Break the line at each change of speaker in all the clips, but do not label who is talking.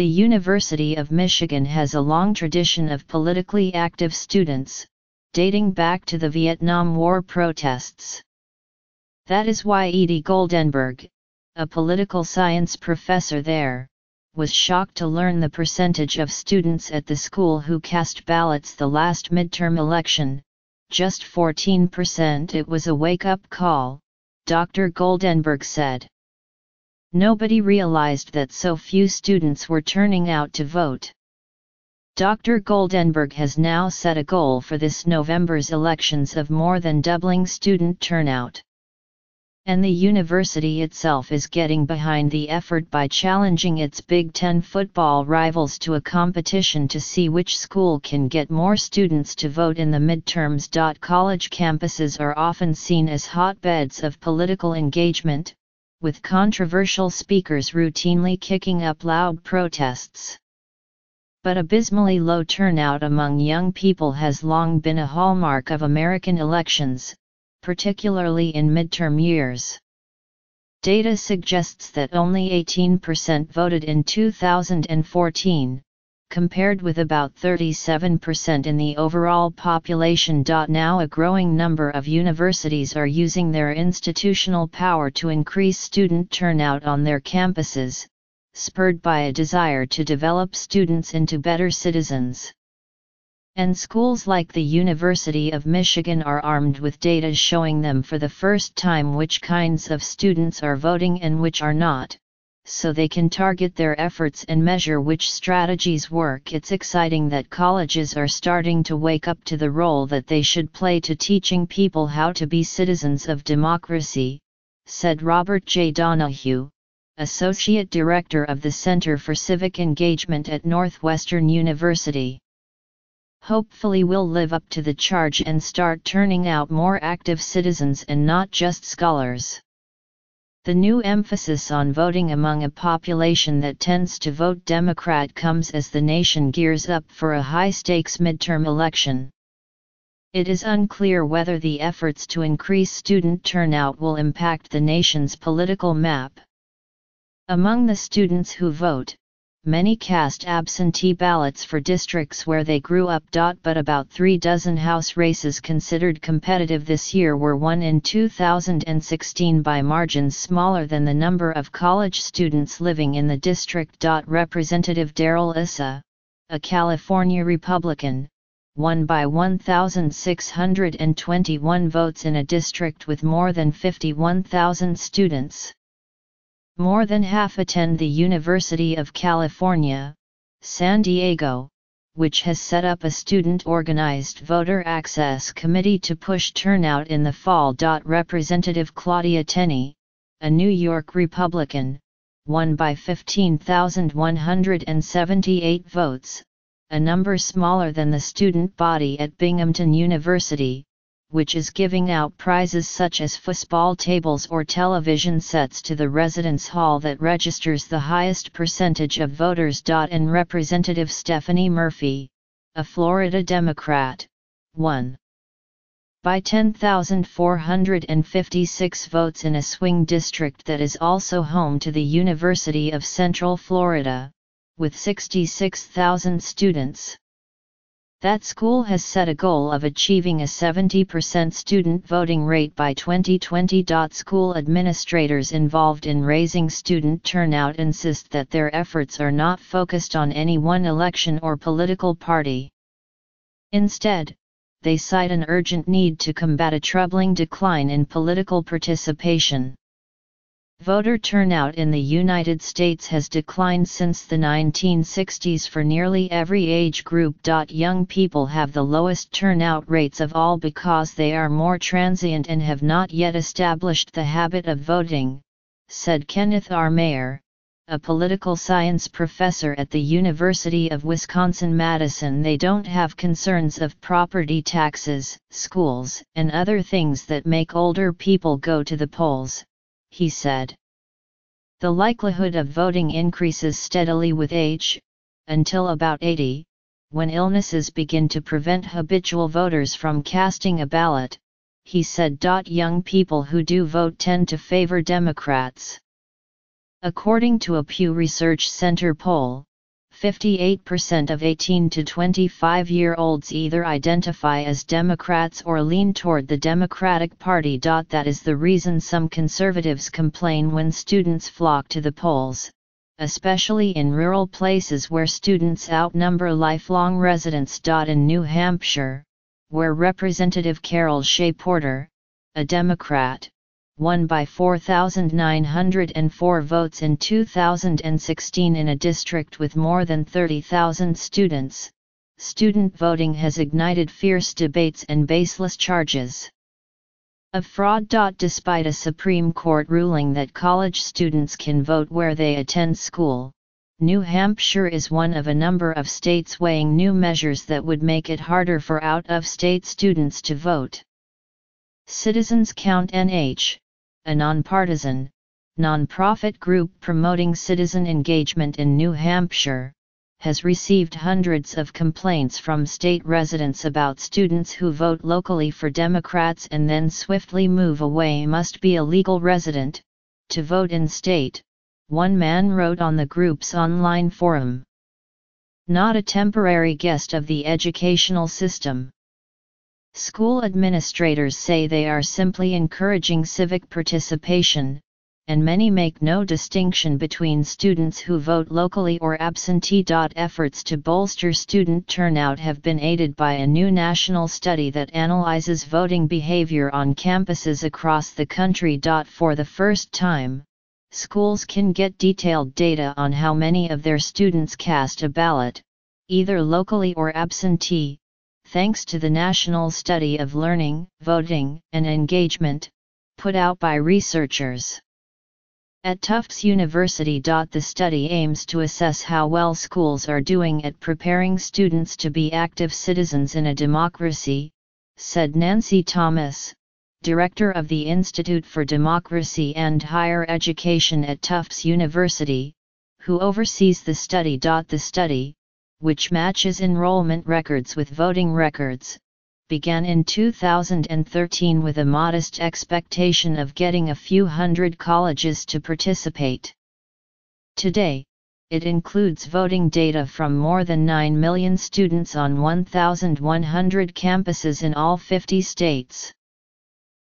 The University of Michigan has a long tradition of politically active students, dating back to the Vietnam War protests. That is why Edie Goldenberg, a political science professor there, was shocked to learn the percentage of students at the school who cast ballots the last midterm election, just 14%. It was a wake up call, Dr. Goldenberg said. Nobody realized that so few students were turning out to vote. Dr. Goldenberg has now set a goal for this November's elections of more than doubling student turnout. And the university itself is getting behind the effort by challenging its Big Ten football rivals to a competition to see which school can get more students to vote in the midterms. College campuses are often seen as hotbeds of political engagement, with controversial speakers routinely kicking up loud protests. But abysmally low turnout among young people has long been a hallmark of American elections, particularly in midterm years. Data suggests that only 18% voted in 2014, compared with about 37% in the overall population. Now, a growing number of universities are using their institutional power to increase student turnout on their campuses, spurred by a desire to develop students into better citizens. And schools like the University of Michigan are armed with data showing them for the first time which kinds of students are voting and which are not so they can target their efforts and measure which strategies work. It's exciting that colleges are starting to wake up to the role that they should play to teaching people how to be citizens of democracy, said Robert J. Donahue, Associate Director of the Center for Civic Engagement at Northwestern University. Hopefully, we'll live up to the charge and start turning out more active citizens and not just scholars. The new emphasis on voting among a population that tends to vote Democrat comes as the nation gears up for a high stakes midterm election. It is unclear whether the efforts to increase student turnout will impact the nation's political map. Among the students who vote, many cast absentee ballots for districts where they grew up. But about three dozen House races considered competitive this year were won in 2016 by margins smaller than the number of college students living in the district. Representative Darrell Issa, a California Republican, won by 1,621 votes in a district with more than 51,000 students. More than half attend the University of California, San Diego, which has set up a student-organized voter access committee to push turnout in the fall. Representative Claudia Tenney, a New York Republican, won by 15,178 votes, a number smaller than the student body at Binghamton University, which is giving out prizes such as football tables or television sets to the residence hall that registers the highest percentage of voters. And Representative Stephanie Murphy, a Florida Democrat, won by 10,456 votes in a swing district that is also home to the University of Central Florida, with 66,000 students. That school has set a goal of achieving a 70% student voting rate by 2020. School administrators involved in raising student turnout insist that their efforts are not focused on any one election or political party. Instead, they cite an urgent need to combat a troubling decline in political participation. Voter turnout in the United States has declined since the 1960s for nearly every age group. Young people have the lowest turnout rates of all because they are more transient and have not yet established the habit of voting, said Kenneth R. Mayer, a political science professor at the University of Wisconsin-Madison. They don't have concerns of property taxes, schools, and other things that make older people go to the polls he said. The likelihood of voting increases steadily with age, until about 80, when illnesses begin to prevent habitual voters from casting a ballot, he said. Young people who do vote tend to favor Democrats. According to a Pew Research Center poll, 58% of 18 to 25 year olds either identify as Democrats or lean toward the Democratic Party. That is the reason some conservatives complain when students flock to the polls, especially in rural places where students outnumber lifelong residents. In New Hampshire, where Representative Carol Shea Porter, a Democrat, won by 4,904 votes in 2016 in a district with more than 30,000 students. Student voting has ignited fierce debates and baseless charges of fraud. Despite a Supreme Court ruling that college students can vote where they attend school, New Hampshire is one of a number of states weighing new measures that would make it harder for out of state students to vote. Citizens Count NH a nonpartisan, nonprofit group promoting citizen engagement in New Hampshire, has received hundreds of complaints from state residents about students who vote locally for Democrats and then swiftly move away must be a legal resident to vote in state, one man wrote on the group's online forum. Not a temporary guest of the educational system. School administrators say they are simply encouraging civic participation, and many make no distinction between students who vote locally or absentee. Efforts to bolster student turnout have been aided by a new national study that analyzes voting behavior on campuses across the country. For the first time, schools can get detailed data on how many of their students cast a ballot, either locally or absentee thanks to the National Study of Learning, Voting, and Engagement, put out by researchers. At Tufts University. The study aims to assess how well schools are doing at preparing students to be active citizens in a democracy, said Nancy Thomas, director of the Institute for Democracy and Higher Education at Tufts University, who oversees the study. The study, which matches enrollment records with voting records, began in 2013 with a modest expectation of getting a few hundred colleges to participate. Today, it includes voting data from more than 9 million students on 1,100 campuses in all 50 states.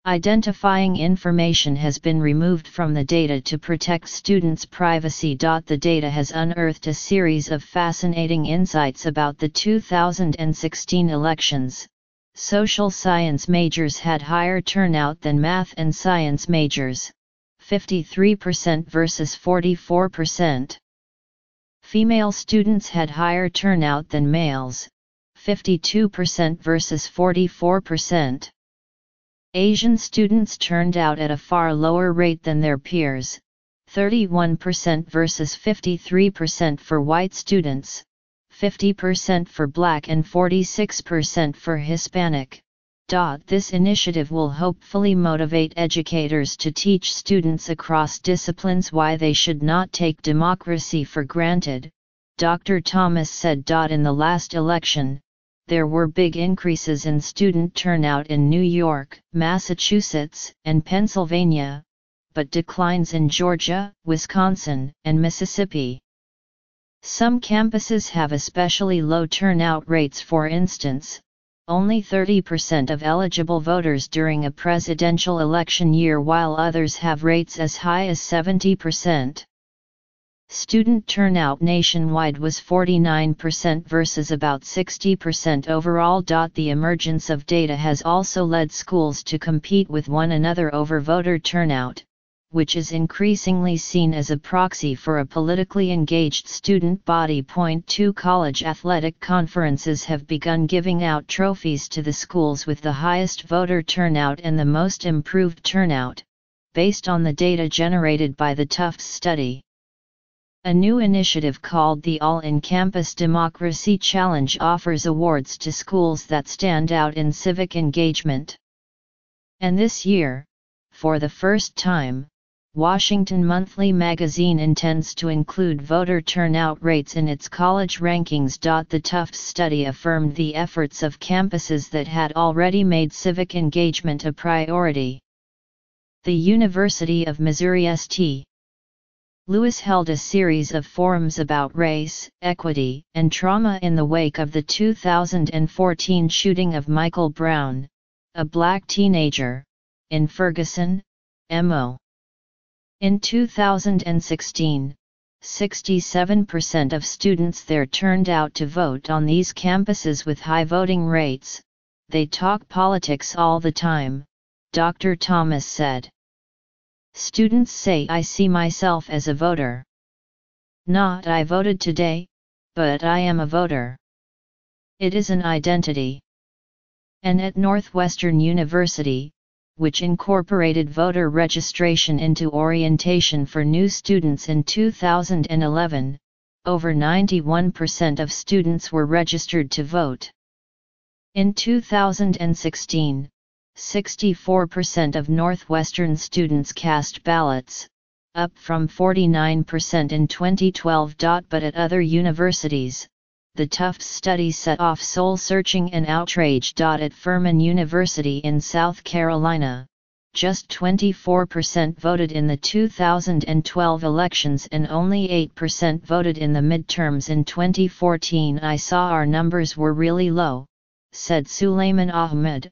Identifying information has been removed from the data to protect students' privacy. The data has unearthed a series of fascinating insights about the 2016 elections. Social science majors had higher turnout than math and science majors 53% versus 44%. Female students had higher turnout than males 52% versus 44%. Asian students turned out at a far lower rate than their peers, 31% versus 53% for white students, 50% for black and 46% for Hispanic. This initiative will hopefully motivate educators to teach students across disciplines why they should not take democracy for granted, Dr. Thomas said. In the last election, there were big increases in student turnout in New York, Massachusetts, and Pennsylvania, but declines in Georgia, Wisconsin, and Mississippi. Some campuses have especially low turnout rates for instance, only 30% of eligible voters during a presidential election year while others have rates as high as 70%. Student turnout nationwide was 49% versus about 60% overall. The emergence of data has also led schools to compete with one another over voter turnout, which is increasingly seen as a proxy for a politically engaged student body. 2 College athletic conferences have begun giving out trophies to the schools with the highest voter turnout and the most improved turnout, based on the data generated by the Tufts study. A new initiative called the All-in-Campus Democracy Challenge offers awards to schools that stand out in civic engagement. And this year, for the first time, Washington Monthly magazine intends to include voter turnout rates in its college rankings. The Tufts study affirmed the efforts of campuses that had already made civic engagement a priority. The University of Missouri St. Louis held a series of forums about race, equity, and trauma in the wake of the 2014 shooting of Michael Brown, a black teenager, in Ferguson, MO. In 2016, 67% of students there turned out to vote on these campuses with high voting rates. They talk politics all the time, Dr. Thomas said. Students say I see myself as a voter. Not I voted today, but I am a voter. It is an identity. And at Northwestern University, which incorporated voter registration into orientation for new students in 2011, over 91% of students were registered to vote. In 2016, 64% of Northwestern students cast ballots, up from 49% in 2012. But at other universities, the Tufts study set off soul searching and outrage. At Furman University in South Carolina, just 24% voted in the 2012 elections and only 8% voted in the midterms in 2014. I saw our numbers were really low, said Suleiman Ahmed,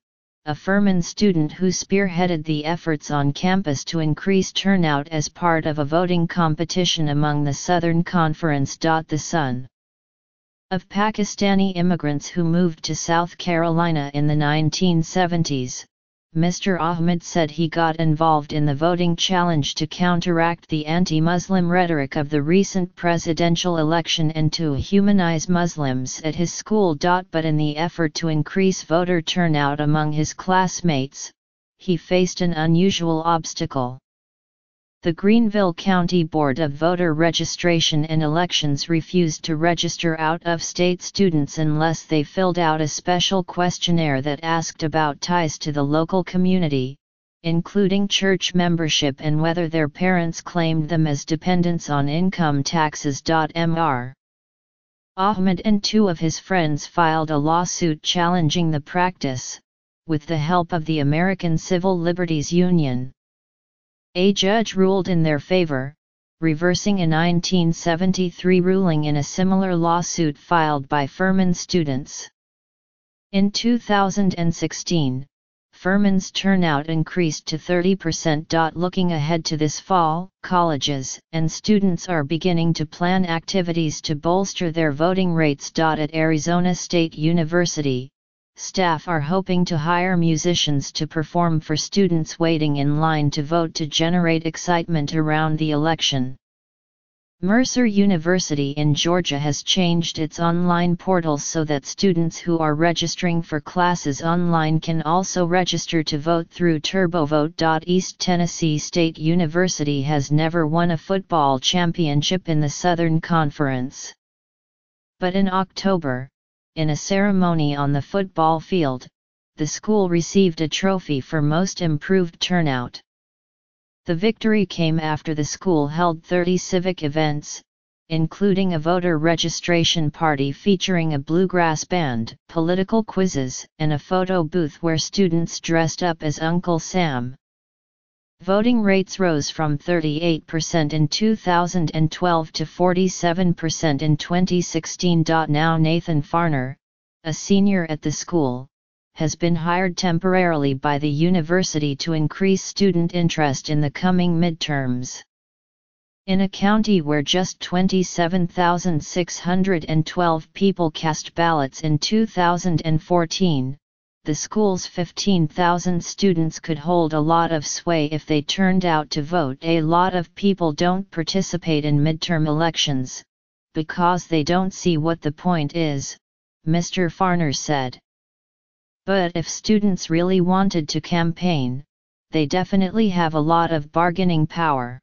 a Furman student who spearheaded the efforts on campus to increase turnout as part of a voting competition among the Southern Conference. The Son of Pakistani immigrants who moved to South Carolina in the 1970s, Mr. Ahmed said he got involved in the voting challenge to counteract the anti-Muslim rhetoric of the recent presidential election and to humanize Muslims at his school. But in the effort to increase voter turnout among his classmates, he faced an unusual obstacle. The Greenville County Board of Voter Registration and Elections refused to register out-of-state students unless they filled out a special questionnaire that asked about ties to the local community, including church membership and whether their parents claimed them as dependents on income taxes. Mr. Ahmed and two of his friends filed a lawsuit challenging the practice, with the help of the American Civil Liberties Union. A judge ruled in their favor, reversing a 1973 ruling in a similar lawsuit filed by Furman students. In 2016, Furman's turnout increased to 30%. Looking ahead to this fall, colleges and students are beginning to plan activities to bolster their voting rates. At Arizona State University, staff are hoping to hire musicians to perform for students waiting in line to vote to generate excitement around the election. Mercer University in Georgia has changed its online portal so that students who are registering for classes online can also register to vote through TurboVote. East Tennessee State University has never won a football championship in the Southern Conference. But in October, in a ceremony on the football field, the school received a trophy for most improved turnout. The victory came after the school held 30 civic events, including a voter registration party featuring a bluegrass band, political quizzes, and a photo booth where students dressed up as Uncle Sam. Voting rates rose from 38% in 2012 to 47% in 2016. Now Nathan Farner, a senior at the school, has been hired temporarily by the university to increase student interest in the coming midterms. In a county where just 27,612 people cast ballots in 2014, the school's 15,000 students could hold a lot of sway if they turned out to vote. A lot of people don't participate in midterm elections, because they don't see what the point is, Mr. Farner said. But if students really wanted to campaign, they definitely have a lot of bargaining power.